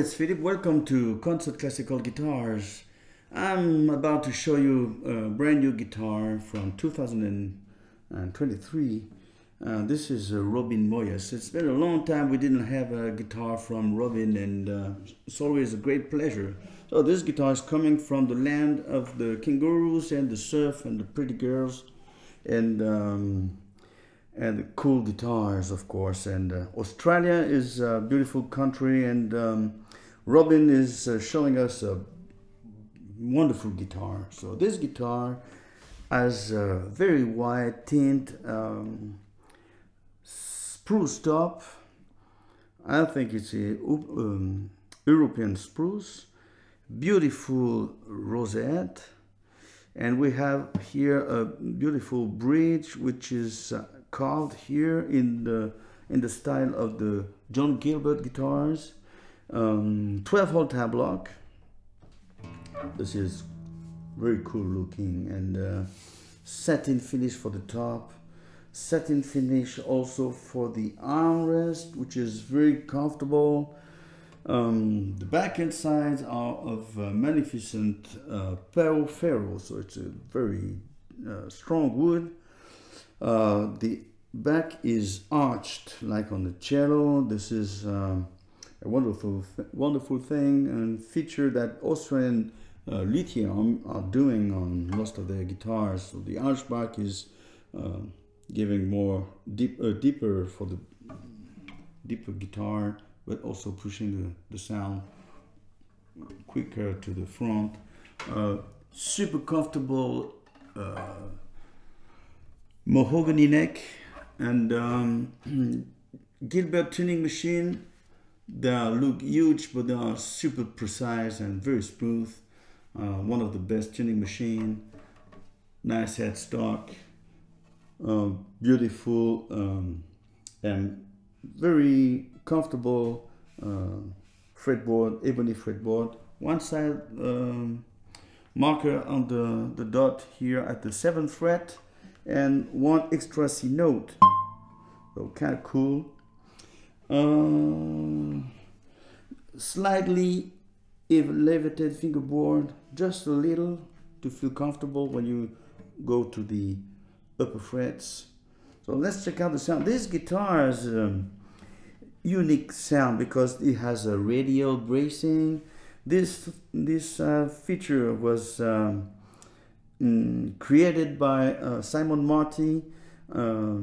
it's Philip. Welcome to Concert Classical Guitars. I'm about to show you a brand new guitar from 2023. Uh, this is uh, Robin Moyes. It's been a long time we didn't have a guitar from Robin, and uh, it's always a great pleasure. So, this guitar is coming from the land of the kangaroos and the surf and the pretty girls, and um, and cool guitars, of course. And uh, Australia is a beautiful country, and um, Robin is uh, showing us a wonderful guitar. So this guitar has a very white tint, um, spruce top. I think it's a um, European spruce, beautiful rosette. And we have here a beautiful bridge, which is uh, carved here in the in the style of the John Gilbert guitars. Um, 12 hole tie block. This is very cool looking and uh, satin finish for the top. Satin finish also for the armrest, which is very comfortable. Um, the back and sides are of uh, magnificent uh, Pau ferro, so it's a very uh, strong wood. Uh, the back is arched like on the cello. This is um, a wonderful, wonderful thing and feature that Austrian uh, luthiers are doing on most of their guitars. So the archback is uh, giving more deep, uh, deeper for the deeper guitar, but also pushing the, the sound quicker to the front. Uh, super comfortable uh, mahogany neck and um, Gilbert tuning machine. They look huge, but they are super precise and very smooth. Uh, one of the best tuning machine. Nice headstock, uh, beautiful um, and very comfortable uh, fretboard, ebony fretboard. One side um, marker on the, the dot here at the seventh fret and one extra C note. So kind of cool. Uh, slightly elevated fingerboard, just a little to feel comfortable when you go to the upper frets. So let's check out the sound. This guitar has a unique sound because it has a radial bracing. This this uh, feature was um, mm, created by uh, Simon Marty, uh,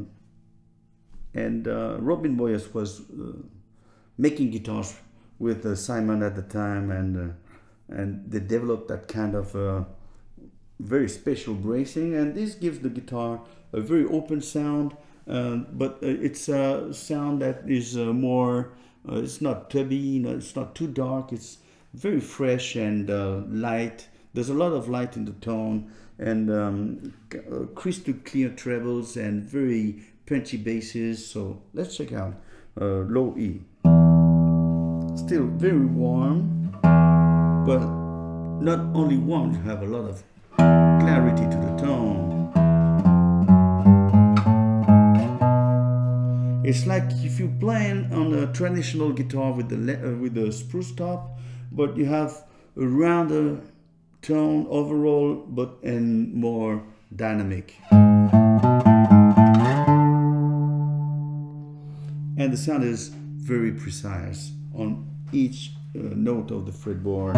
and uh, Robin Moyes was uh, making guitars with uh, Simon at the time, and and they developed that kind of very special bracing, and this gives the guitar a very open sound. but it's a sound that is more. it's not tubby, it's not too dark. It's very fresh and light. There's a lot of light in the tone and um, uh, crystal clear trebles and very punchy basses. So let's check out uh, low E. Still very warm, but not only warm, you have a lot of clarity to the tone. It's like if you're playing on a traditional guitar with the uh, with the spruce top, but you have a rounder tone overall, but and more dynamic. And the sound is very precise on each uh, note of the fretboard.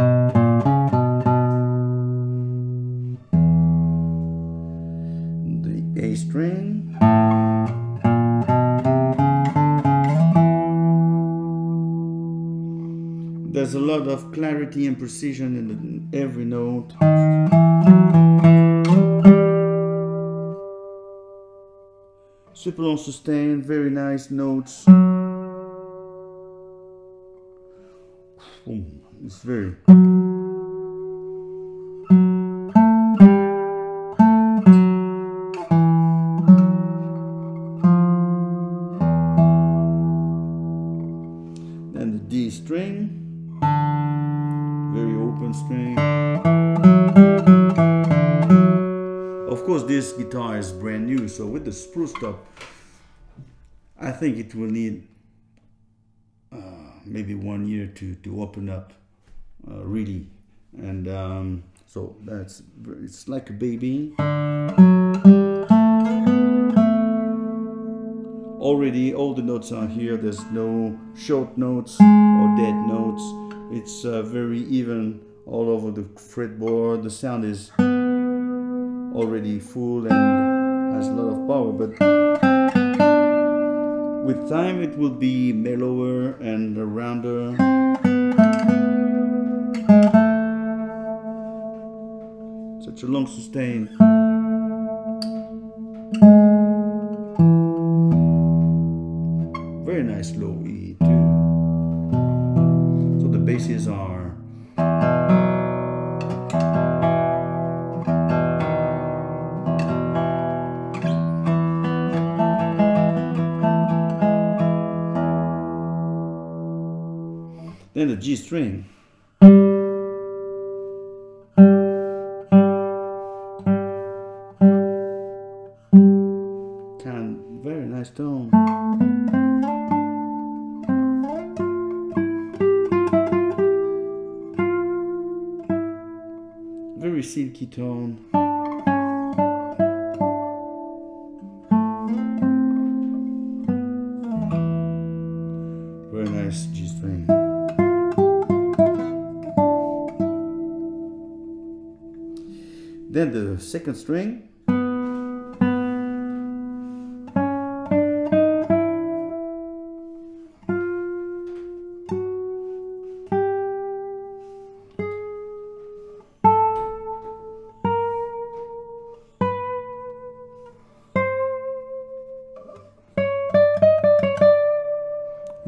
The A string. There's a lot of clarity and precision in every note. Super long sustain, very nice notes. It's very Then the D string very open string. Of course, this guitar is brand new, so with the spruce top, I think it will need uh, maybe one year to to open up uh, really. And um, so that's it's like a baby. Already all the notes are here. There's no short notes or dead notes. It's uh, very even all over the fretboard. The sound is already full and has a lot of power but with time it will be mellower and rounder. Such a long sustain. Very nice low E too. So the basses are G string kind of very nice tone. Very silky tone. Very nice G string then the second string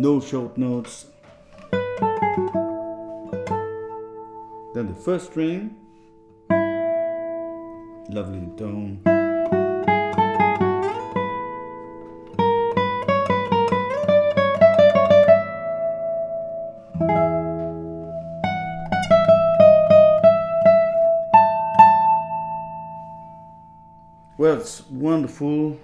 no short notes. Then the first string, lovely tone. Well, it's wonderful.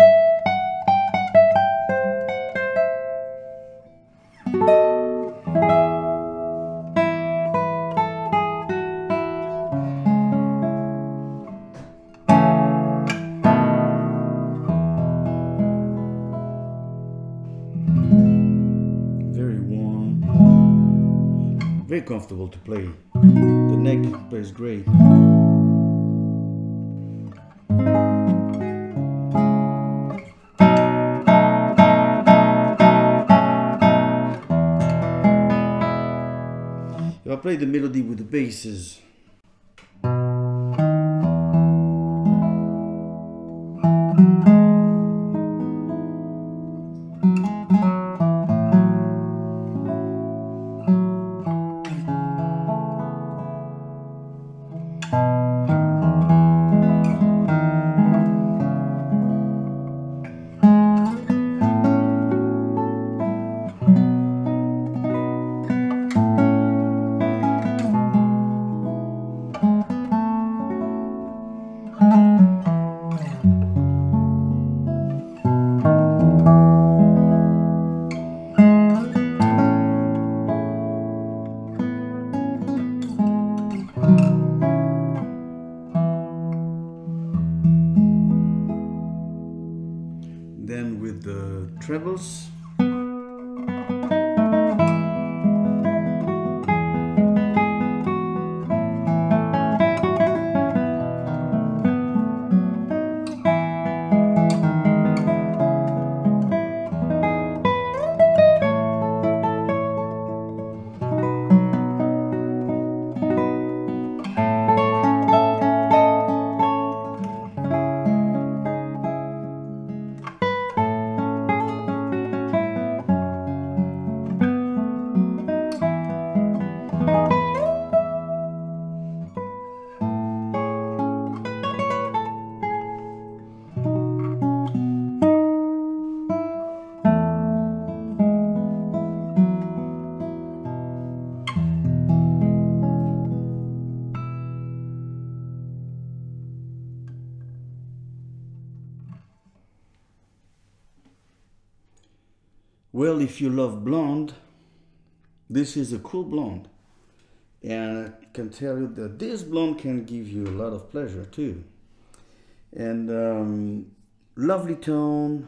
Very comfortable to play. The neck plays great. If I play the melody with the basses, Well, if you love blonde, this is a cool blonde. And I can tell you that this blonde can give you a lot of pleasure too. And um, lovely tone,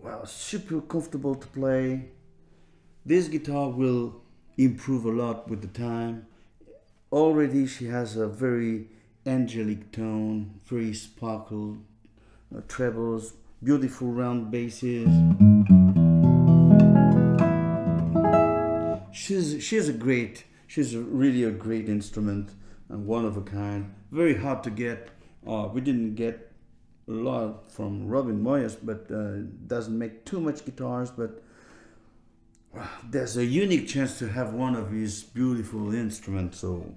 well, super comfortable to play. This guitar will improve a lot with the time. Already she has a very angelic tone, very sparkle, uh, trebles, beautiful round basses. She's she's a great, she's really a great instrument and one of a kind. Very hard to get. Uh, we didn't get a lot from Robin Moyes, but uh, doesn't make too much guitars. But uh, there's a unique chance to have one of his beautiful instruments. So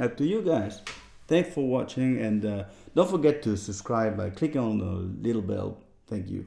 up to you guys. Thanks for watching and uh, don't forget to subscribe by clicking on the little bell. Thank you.